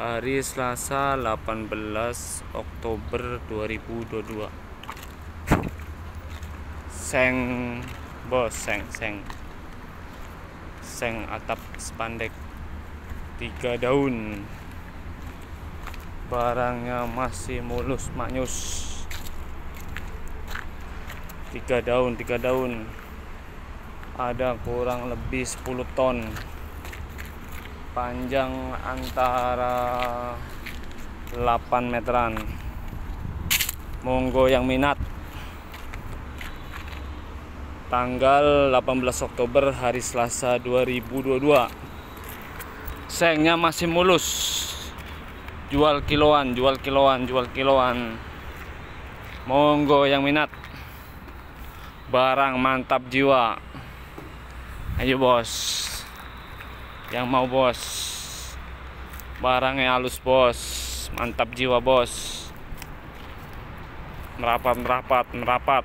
hari Selasa 18 Oktober 2022 seng bos seng seng. Seng atap spandek. Tiga daun. Barangnya masih mulus maknyus. Tiga daun tiga daun. Ada kurang lebih 10 ton panjang antara 8 meteran. Monggo yang minat. Tanggal 18 Oktober hari Selasa 2022 sengnya masih mulus. Jual kiloan jual kiloan jual kiloan. Monggo yang minat. Barang mantap jiwa. Ayo bos yang mau bos. Barangnya halus bos. Mantap jiwa bos. Merapat merapat merapat